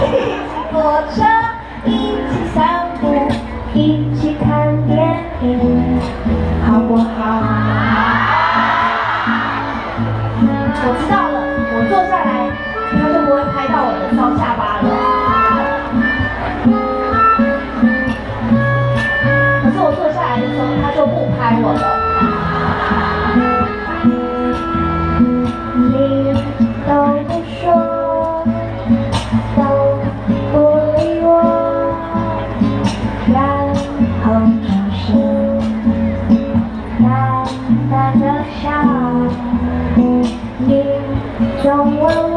一起坐车，一起散步，一起看电影，好不好？我知道了，我坐下来，他就不会拍到我的双下巴了。可是我坐下来的时候，他就不拍我了。然后转身淡淡的笑。你总问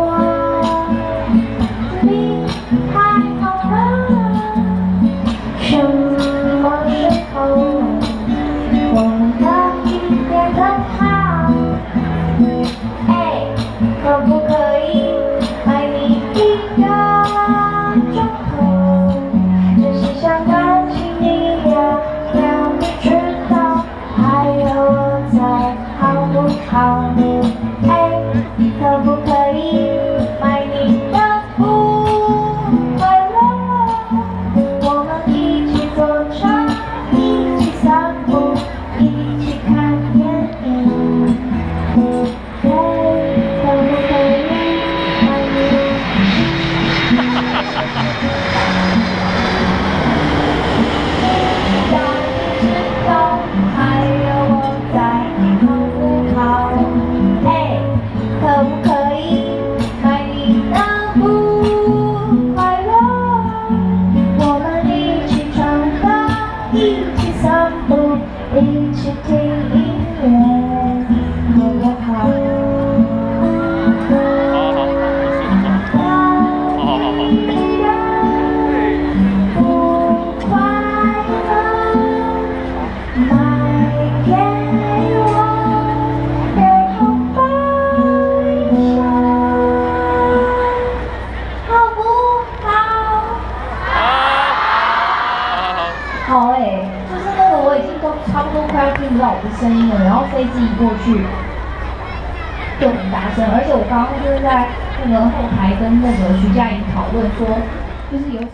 好听不到我的声音了，然后飞机一过去就很大声，而且我刚刚就是在那个后台跟那个徐佳莹讨论说，就是有什么。